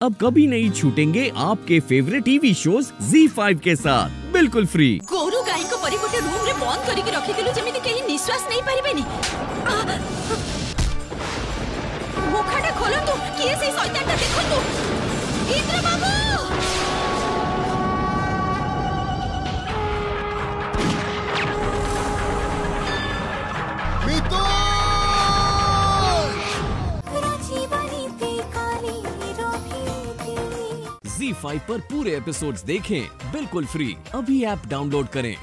अब कभी नहीं छूटेंगे आपके फेवरेट टीवी शोज़ Z5 के साथ। बिल्कुल फ्री गोरु गाय को परी गोटे रूम रे बंद करके रखी गेलु जेमिति केही निश्वास नै। परिबेनी मुखाटा खोलंतु किए सेई देखो तो इंद्र बाबू! मितू! ବାବୁ Z5 पर पूरे एपिसोड्स देखें। बिल्कुल फ्री अभी ऐप डाउनलोड करें।